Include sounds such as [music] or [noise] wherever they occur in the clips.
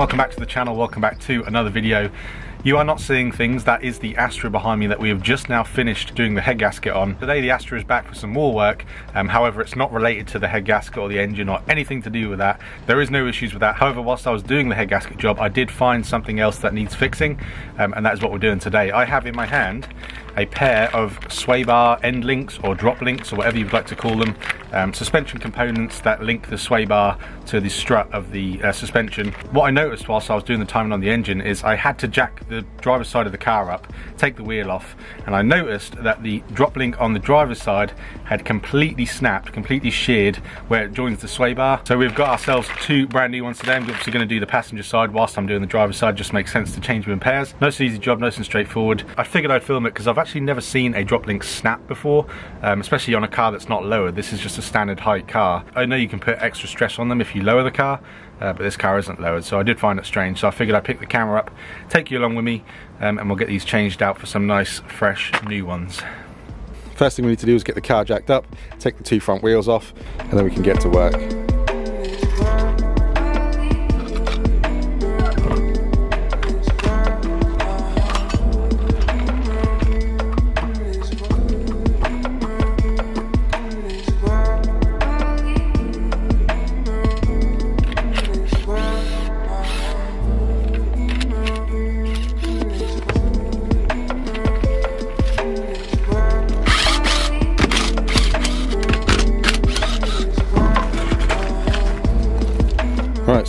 Welcome back to the channel, welcome back to another video. You are not seeing things, that is the Astra behind me that we have just now finished doing the head gasket on. Today the Astra is back for some more work, um, however it's not related to the head gasket or the engine or anything to do with that. There is no issues with that, however whilst I was doing the head gasket job I did find something else that needs fixing um, and that is what we're doing today. I have in my hand a pair of sway bar end links or drop links or whatever you'd like to call them. Um, suspension components that link the sway bar to the strut of the uh, suspension. What I noticed whilst I was doing the timing on the engine is I had to jack the driver's side of the car up take the wheel off and I noticed that the drop link on the driver's side had completely snapped completely sheared where it joins the sway bar. So we've got ourselves two brand new ones today. I'm obviously going to do the passenger side whilst I'm doing the driver's side. Just makes sense to change them in pairs. Nice easy job nice and straightforward. I figured I'd film it because I've actually never seen a drop link snap before, um, especially on a car that's not lowered. This is just a standard height car. I know you can put extra stress on them if you lower the car, uh, but this car isn't lowered, so I did find it strange. So I figured I'd pick the camera up, take you along with me, um, and we'll get these changed out for some nice, fresh, new ones. First thing we need to do is get the car jacked up, take the two front wheels off, and then we can get to work.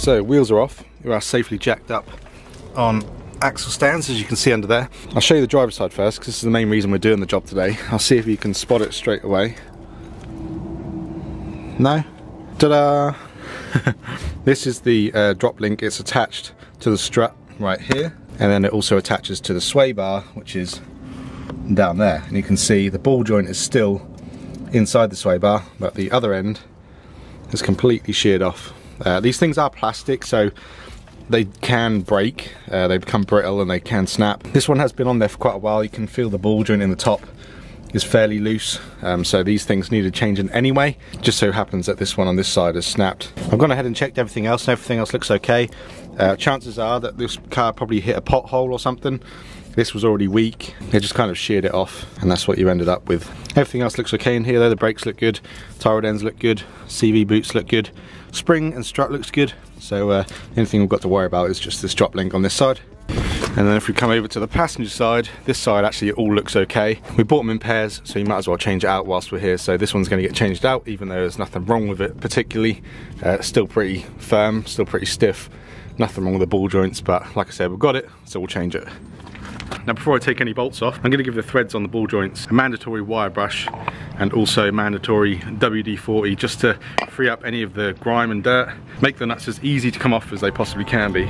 So wheels are off. We are safely jacked up on axle stands, as you can see under there. I'll show you the driver's side first, because this is the main reason we're doing the job today. I'll see if you can spot it straight away. No? Ta-da! [laughs] this is the uh, drop link. It's attached to the strut right here, and then it also attaches to the sway bar, which is down there. And you can see the ball joint is still inside the sway bar, but the other end is completely sheared off. Uh, these things are plastic, so they can break, uh, they become brittle and they can snap. This one has been on there for quite a while, you can feel the ball joint in the top is fairly loose, um, so these things needed changing anyway. Just so happens that this one on this side has snapped. I've gone ahead and checked everything else and everything else looks okay. Uh, chances are that this car probably hit a pothole or something. This was already weak, they just kind of sheared it off and that's what you ended up with. Everything else looks okay in here though, the brakes look good, tie rod ends look good, CV boots look good, spring and strut looks good, so uh, the only thing we've got to worry about is just this drop link on this side. And then if we come over to the passenger side, this side actually all looks okay. We bought them in pairs, so you might as well change it out whilst we're here. So this one's gonna get changed out, even though there's nothing wrong with it particularly. Uh, still pretty firm, still pretty stiff. Nothing wrong with the ball joints, but like I said, we've got it, so we'll change it. Now before I take any bolts off, I'm going to give the threads on the ball joints a mandatory wire brush and also mandatory WD-40 just to free up any of the grime and dirt, make the nuts as easy to come off as they possibly can be.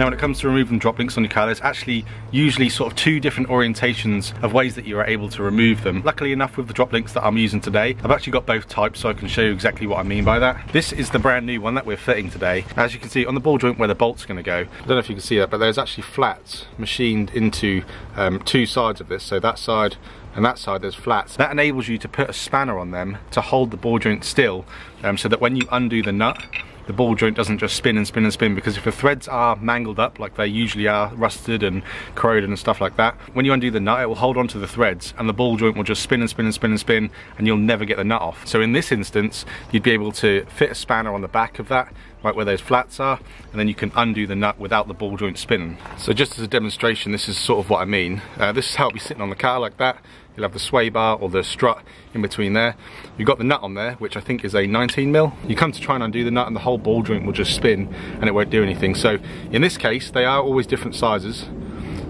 Now when it comes to removing drop links on your car, there's actually usually sort of two different orientations of ways that you are able to remove them. Luckily enough with the drop links that I'm using today, I've actually got both types so I can show you exactly what I mean by that. This is the brand new one that we're fitting today. As you can see on the ball joint where the bolt's gonna go, I don't know if you can see that, but there's actually flats machined into um, two sides of this. So that side and that side there's flats. That enables you to put a spanner on them to hold the ball joint still um, so that when you undo the nut, the ball joint doesn't just spin and spin and spin because if the threads are mangled up like they usually are, rusted and corroded and stuff like that, when you undo the nut it will hold onto the threads and the ball joint will just spin and spin and spin and spin and you'll never get the nut off. So in this instance you'd be able to fit a spanner on the back of that right where those flats are and then you can undo the nut without the ball joint spinning. So just as a demonstration this is sort of what I mean. Uh, this is how it'll be sitting on the car like that You'll have the sway bar or the strut in between there. You've got the nut on there, which I think is a 19 mil. You come to try and undo the nut and the whole ball joint will just spin and it won't do anything. So in this case, they are always different sizes.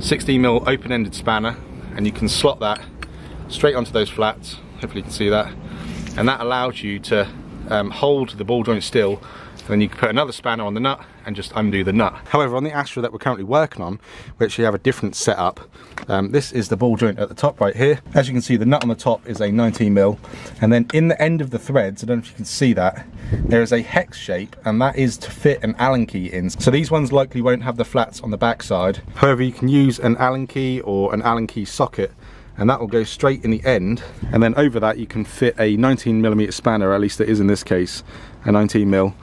16 mil open-ended spanner and you can slot that straight onto those flats. Hopefully you can see that. And that allows you to um, hold the ball joint still then you can put another spanner on the nut and just undo the nut. However, on the Astra that we're currently working on, we actually have a different setup. Um, this is the ball joint at the top right here. As you can see, the nut on the top is a 19 mil, and then in the end of the threads, I don't know if you can see that, there is a hex shape, and that is to fit an Allen key in. So these ones likely won't have the flats on the backside. However, you can use an Allen key or an Allen key socket and that will go straight in the end and then over that you can fit a 19 millimeter spanner at least it is in this case a 19 mil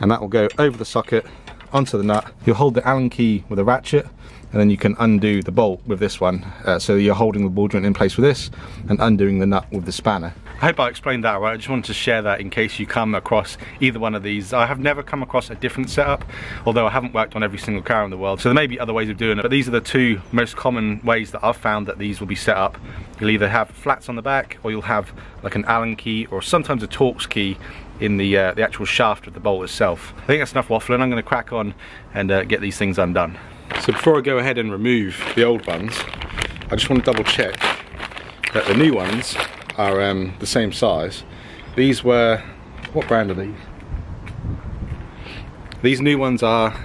and that will go over the socket onto the nut you'll hold the allen key with a ratchet and then you can undo the bolt with this one uh, so you're holding the ball joint in place with this and undoing the nut with the spanner I hope I explained that right. I just wanted to share that in case you come across either one of these. I have never come across a different setup, although I haven't worked on every single car in the world. So there may be other ways of doing it, but these are the two most common ways that I've found that these will be set up. You'll either have flats on the back or you'll have like an Allen key or sometimes a Torx key in the, uh, the actual shaft of the bolt itself. I think that's enough waffling. I'm going to crack on and uh, get these things undone. So before I go ahead and remove the old ones, I just want to double check that the new ones are um, the same size. These were, what brand are these? These new ones are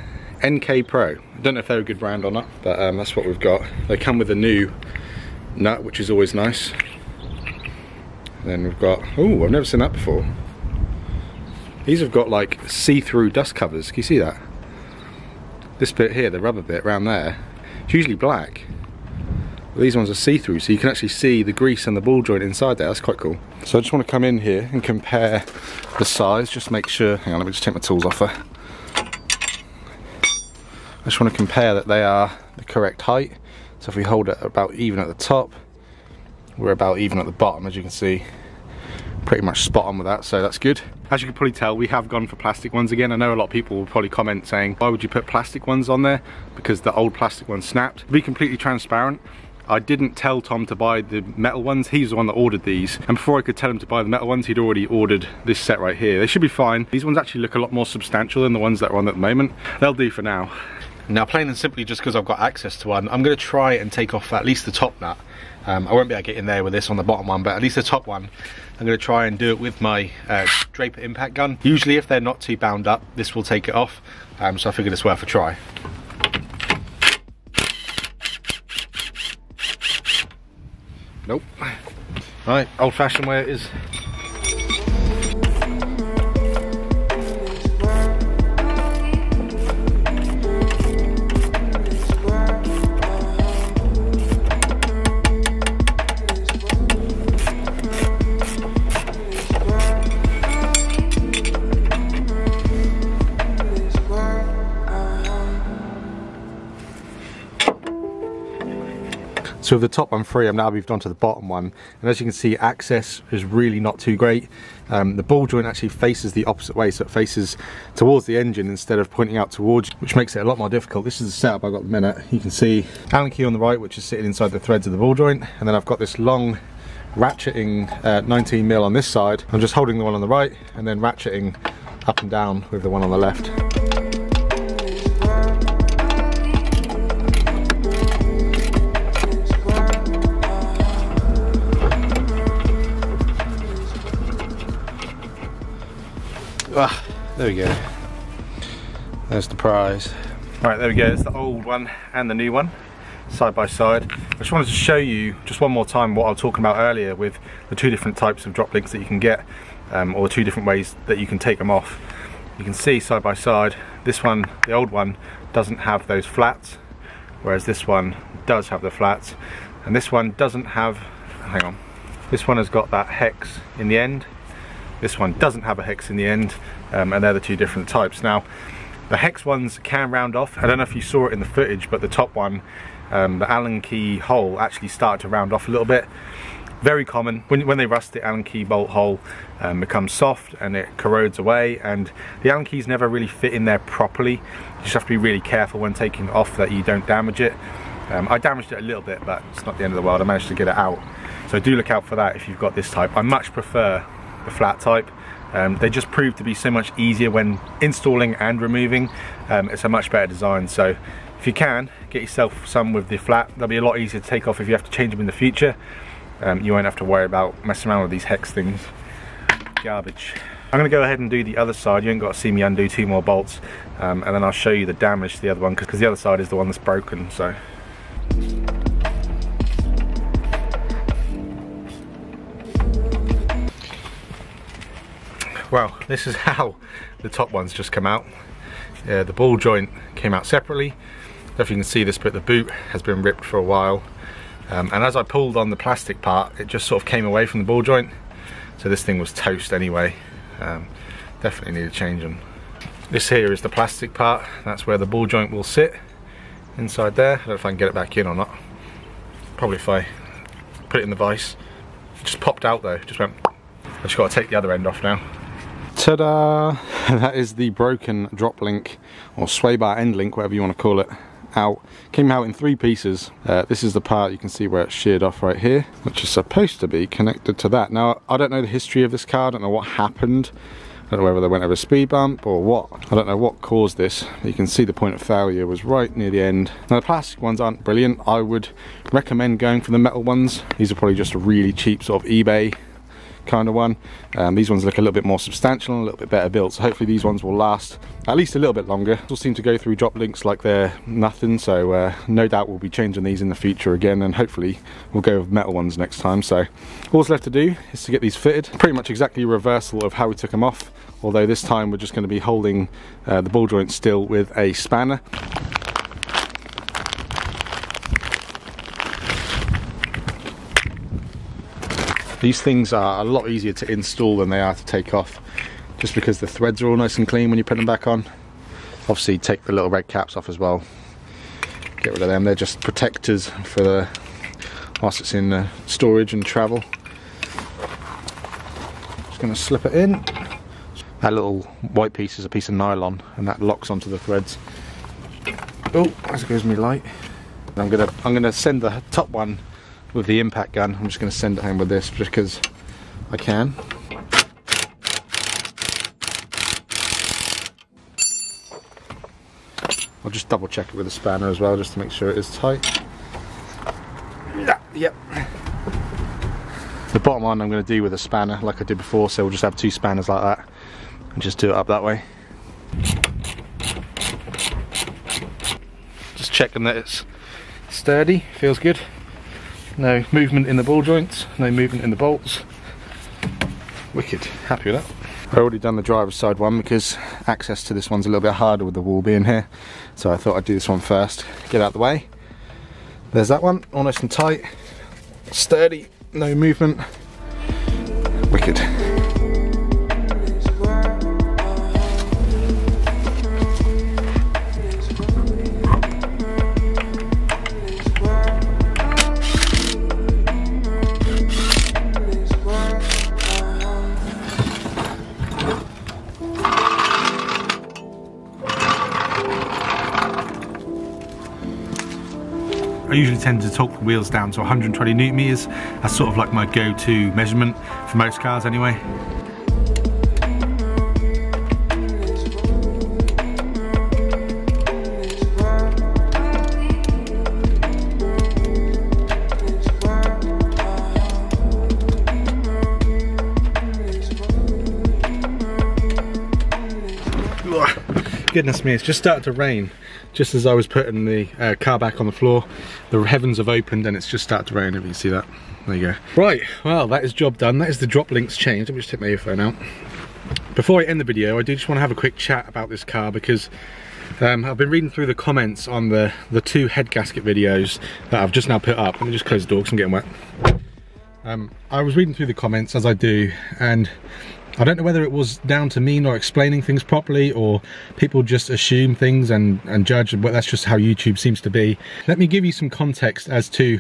NK Pro. I don't know if they're a good brand or not, but um, that's what we've got. They come with a new nut, which is always nice. And then we've got, oh, I've never seen that before. These have got like see-through dust covers. Can you see that? This bit here, the rubber bit around there, it's usually black. But These ones are see-through, so you can actually see the grease and the ball joint inside there. That's quite cool. So I just want to come in here and compare the size, just make sure, hang on, let me just take my tools off there. I just want to compare that they are the correct height. So if we hold it about even at the top, we're about even at the bottom, as you can see. Pretty much spot on with that, so that's good. As you can probably tell, we have gone for plastic ones again. I know a lot of people will probably comment saying, why would you put plastic ones on there? Because the old plastic ones snapped. To be completely transparent, I didn't tell Tom to buy the metal ones, he's the one that ordered these. And before I could tell him to buy the metal ones, he'd already ordered this set right here. They should be fine. These ones actually look a lot more substantial than the ones that are on at the moment. They'll do for now. Now plain and simply just because I've got access to one, I'm going to try and take off at least the top nut. Um, I won't be able to get in there with this on the bottom one, but at least the top one, I'm going to try and do it with my uh, Draper impact gun. Usually if they're not too bound up, this will take it off. Um, so I figured it's worth a try. Nope. Right, old fashioned way it is. So with the top one free, I've now moved on to the bottom one. And as you can see, access is really not too great. Um, the ball joint actually faces the opposite way, so it faces towards the engine instead of pointing out towards, which makes it a lot more difficult. This is the setup I've got at the minute. You can see Allen key on the right, which is sitting inside the threads of the ball joint. And then I've got this long ratcheting uh, 19 mil on this side. I'm just holding the one on the right and then ratcheting up and down with the one on the left. Ah, there we go. There's the prize. All right, there we go. It's the old one and the new one side by side. I just wanted to show you just one more time what I was talking about earlier with the two different types of drop links that you can get um, or the two different ways that you can take them off. You can see side by side, this one, the old one, doesn't have those flats, whereas this one does have the flats. And this one doesn't have, hang on, this one has got that hex in the end this one doesn't have a hex in the end, um, and they're the two different types. Now, the hex ones can round off. I don't know if you saw it in the footage, but the top one, um, the Allen key hole actually started to round off a little bit. Very common. When, when they rust, the Allen key bolt hole um, becomes soft and it corrodes away, and the Allen keys never really fit in there properly. You just have to be really careful when taking off that you don't damage it. Um, I damaged it a little bit, but it's not the end of the world. I managed to get it out. So do look out for that if you've got this type. I much prefer the flat type. Um, they just prove to be so much easier when installing and removing. Um, it's a much better design. So if you can, get yourself some with the flat. They'll be a lot easier to take off if you have to change them in the future. Um, you won't have to worry about messing around with these hex things. Garbage. I'm going to go ahead and do the other side. You ain't got to see me undo two more bolts. Um, and then I'll show you the damage to the other one because the other side is the one that's broken. So. Well this is [laughs] how the top ones just come out uh, the ball joint came out separately I don't know if you can see this but the boot has been ripped for a while Um, and as I pulled on the plastic part, it just sort of came away from the ball joint. So this thing was toast anyway. Um, definitely change on. This here is the plastic part. That's where the ball joint will sit inside there. I don't know if I can get it back in or not. Probably if I put it in the vise. It just popped out though, just went. I just got to take the other end off now. Ta-da! [laughs] That is the broken drop link or sway bar end link, whatever you want to call it out came out in three pieces uh, this is the part you can see where it's sheared off right here which is supposed to be connected to that now I don't know the history of this car I don't know what happened I don't know whether they went over a speed bump or what. I don't know what caused this. You can see the point of failure was right near the end. Now the plastic ones aren't brilliant. I would recommend going for the metal ones. These are probably just a really cheap sort of eBay kind of one. Um, these ones look a little bit more substantial and a little bit better built, so hopefully these ones will last at least a little bit longer. Still seem to go through drop links like they're nothing, so uh, no doubt we'll be changing these in the future again, and hopefully we'll go with metal ones next time. So all's left to do is to get these fitted. Pretty much exactly reversal of how we took them off, although this time we're just going to be holding uh, the ball joint still with a spanner. These things are a lot easier to install than they are to take off just because the threads are all nice and clean when you put them back on. Obviously take the little red caps off as well. Get rid of them, they're just protectors for the whilst it's in uh, storage and travel. Just to slip it in. That little white piece is a piece of nylon and that locks onto the threads. Oh, that goes me light. I'm gonna I'm gonna send the top one with the impact gun. I'm just going to send it home with this because I can. I'll just double check it with a spanner as well just to make sure it is tight. Yeah, yep. The bottom one I'm going to do with a spanner like I did before so we'll just have two spanners like that and just do it up that way. Just checking that it's sturdy, feels good. No movement in the ball joints, no movement in the bolts. Wicked, happy with that. I've already done the driver's side one because access to this one's a little bit harder with the wall being here. So I thought I'd do this one first, get out the way. There's that one, all nice and tight, sturdy, no movement. Wicked. I usually tend to torque the wheels down to 120 newton meters. That's sort of like my go-to measurement for most cars anyway. Goodness me, it's just started to rain just as I was putting the uh, car back on the floor. The heavens have opened and it's just started to rain, if you can see that. There you go. Right, well that is job done. That is the drop links changed. Let me just take my earphone out. Before I end the video, I do just want to have a quick chat about this car because um, I've been reading through the comments on the, the two head gasket videos that I've just now put up. Let me just close the door because I'm getting wet. Um, I was reading through the comments as I do and I don't know whether it was down to me not explaining things properly or people just assume things and, and judge, but that's just how YouTube seems to be. Let me give you some context as to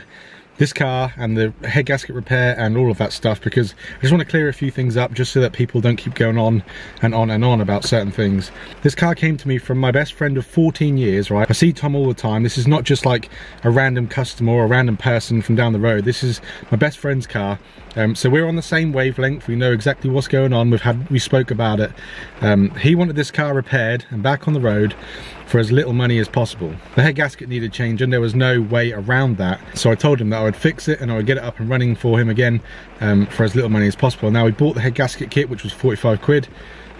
this car and the head gasket repair and all of that stuff because I just want to clear a few things up just so that people don't keep going on and on and on about certain things. This car came to me from my best friend of 14 years, right? I see Tom all the time. This is not just like a random customer or a random person from down the road. This is my best friend's car. Um, so we're on the same wavelength. We know exactly what's going on. We've had, we spoke about it. Um, he wanted this car repaired and back on the road for as little money as possible. The head gasket needed changing, there was no way around that. So I told him that I would fix it and I would get it up and running for him again um, for as little money as possible. Now we bought the head gasket kit, which was 45 quid.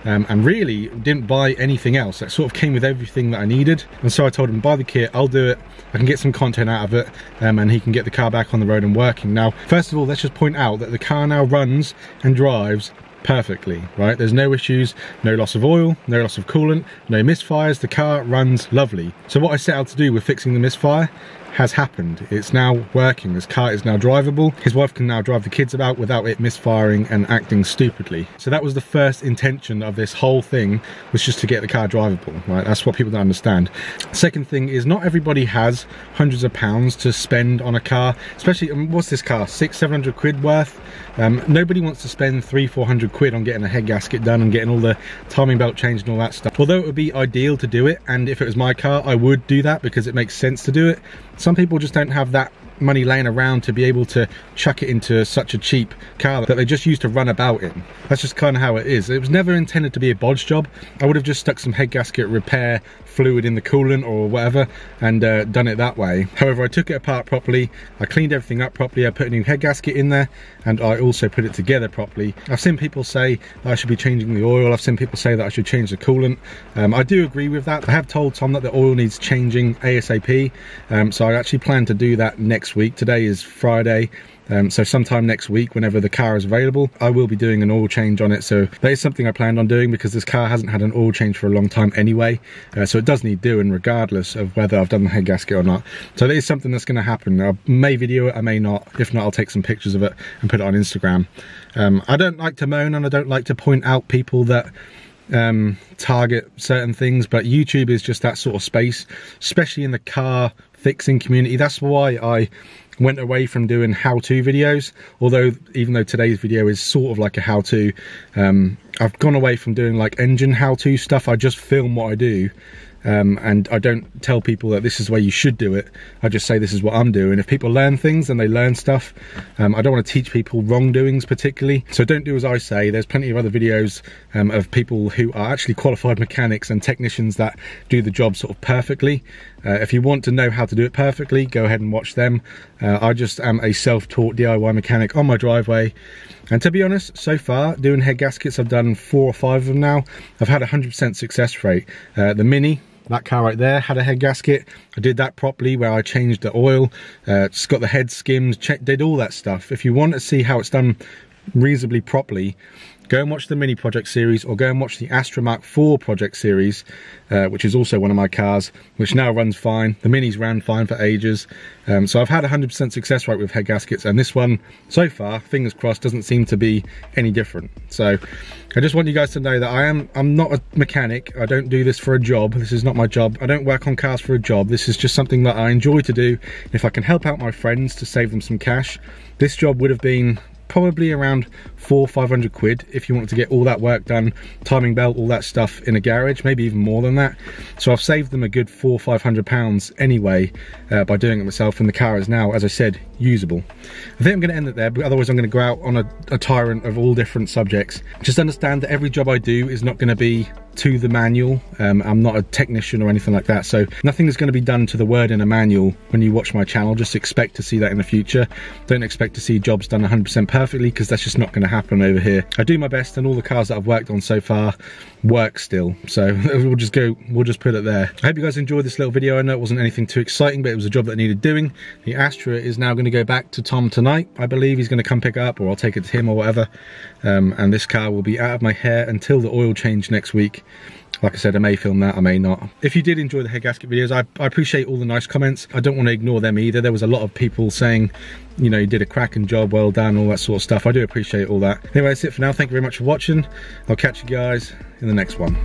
Um, and really didn't buy anything else. That sort of came with everything that I needed. And so I told him, buy the kit, I'll do it. I can get some content out of it um, and he can get the car back on the road and working. Now, first of all, let's just point out that the car now runs and drives perfectly, right? There's no issues, no loss of oil, no loss of coolant, no misfires. The car runs lovely. So what I set out to do with fixing the misfire has happened. It's now working. This car is now drivable. His wife can now drive the kids about without it misfiring and acting stupidly. So that was the first intention of this whole thing was just to get the car drivable, right? That's what people don't understand. Second thing is not everybody has hundreds of pounds to spend on a car, especially, um, what's this car? Six, 700 quid worth? Um, nobody wants to spend three, 400 quid on getting a head gasket done and getting all the timing belt changed and all that stuff. Although it would be ideal to do it, and if it was my car, I would do that because it makes sense to do it. Some people just don't have that money laying around to be able to chuck it into such a cheap car that they just used to run about in. That's just kind of how it is. It was never intended to be a bodge job. I would have just stuck some head gasket repair fluid in the coolant or whatever and uh, done it that way. However, I took it apart properly, I cleaned everything up properly, I put a new head gasket in there and I also put it together properly. I've seen people say I should be changing the oil, I've seen people say that I should change the coolant. Um, I do agree with that. I have told Tom that the oil needs changing ASAP, um, so I actually plan to do that next week. Today is Friday, um, so sometime next week, whenever the car is available, I will be doing an oil change on it. So that is something I planned on doing because this car hasn't had an oil change for a long time anyway. Uh, so it does need doing regardless of whether I've done the head gasket or not. So that is something that's going to happen. I may video it, I may not. If not, I'll take some pictures of it and put it on Instagram. Um, I don't like to moan and I don't like to point out people that um, target certain things, but YouTube is just that sort of space, especially in the car fixing community. That's why I went away from doing how-to videos although even though today's video is sort of like a how-to um, I've gone away from doing like engine how-to stuff I just film what I do um, and I don't tell people that this is way you should do it. I just say this is what I'm doing. If people learn things and they learn stuff, um, I don't want to teach people wrongdoings particularly. So don't do as I say. There's plenty of other videos um, of people who are actually qualified mechanics and technicians that do the job sort of perfectly. Uh, if you want to know how to do it perfectly, go ahead and watch them. Uh, I just am a self-taught DIY mechanic on my driveway. And to be honest, so far, doing head gaskets, I've done four or five of them now. I've had a 100% success rate. Uh, the Mini, that car right there had a head gasket i did that properly where i changed the oil uh, just got the head skimmed check, did all that stuff if you want to see how it's done reasonably properly go and watch the mini project series or go and watch the astra mark 4 project series uh, which is also one of my cars which now runs fine the minis ran fine for ages um, so i've had 100% success rate with head gaskets and this one so far fingers crossed doesn't seem to be any different so I just want you guys to know that I am I'm not a mechanic. I don't do this for a job. This is not my job. I don't work on cars for a job. This is just something that I enjoy to do. If I can help out my friends to save them some cash, this job would have been probably around four, 500 quid if you want to get all that work done, timing belt, all that stuff in a garage, maybe even more than that. So I've saved them a good four, 500 pounds anyway uh, by doing it myself and the car is now, as I said, usable. I think I'm gonna end it there, but otherwise I'm gonna go out on a, a tyrant of all different subjects. Just understand that every job I do is not gonna be to the manual. Um, I'm not a technician or anything like that, so nothing is going to be done to the word in a manual when you watch my channel. Just expect to see that in the future. Don't expect to see jobs done 100% perfectly because that's just not going to happen over here. I do my best and all the cars that I've worked on so far work still, so [laughs] we'll just go, we'll just put it there. I hope you guys enjoyed this little video. I know it wasn't anything too exciting, but it was a job that needed doing. The Astra is now going to go back to Tom tonight. I believe he's going to come pick it up or I'll take it to him or whatever. Um, and this car will be out of my hair until the oil change next week like I said, I may film that, I may not. If you did enjoy the head gasket videos, I, I appreciate all the nice comments. I don't want to ignore them either. There was a lot of people saying, you know, you did a cracking job, well done, all that sort of stuff. I do appreciate all that. Anyway, that's it for now. Thank you very much for watching. I'll catch you guys in the next one.